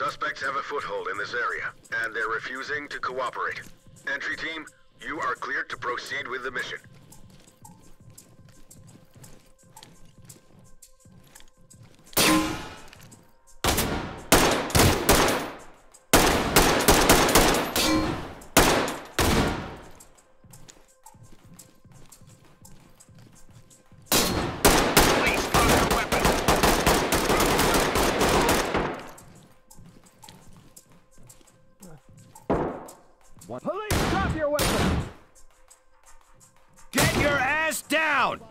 Suspects have a foothold in this area, and they're refusing to cooperate. Entry team, you are cleared to proceed with the mission. Ass down!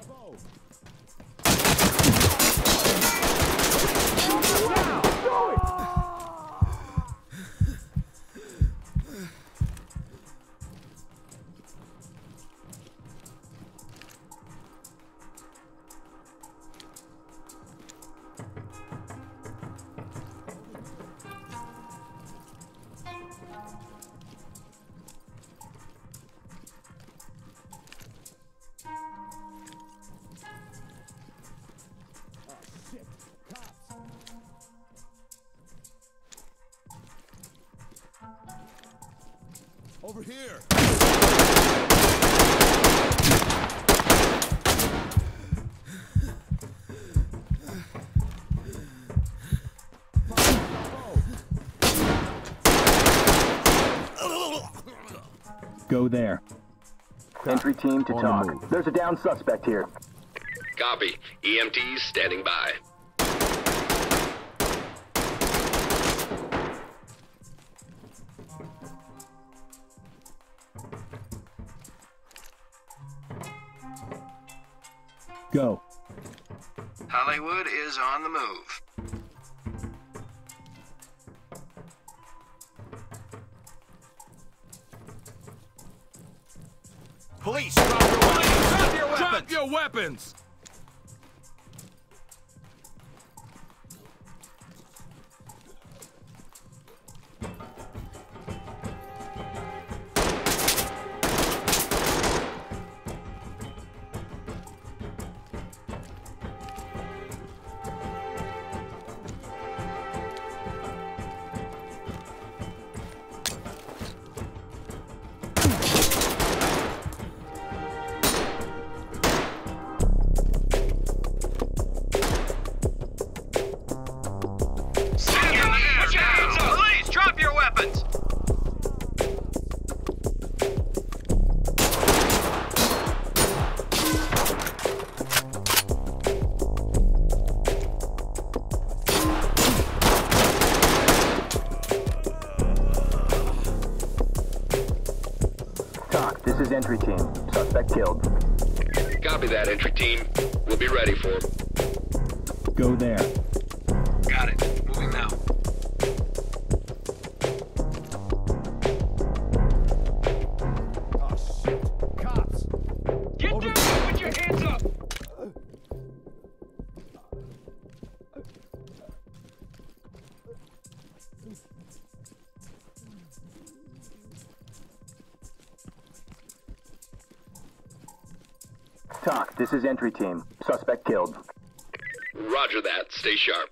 Over here. Go there. Entry team to On talk. move. There's a down suspect here. Copy. EMTs standing by. Go. Hollywood is on the move. Police, drop your weapons! Drop your weapons! Drop your weapons! TOC. This is entry team. Suspect killed. Copy that, entry team. We'll be ready for 'em. Go there. TOC. This is entry team. Suspect killed. Roger that. Stay sharp.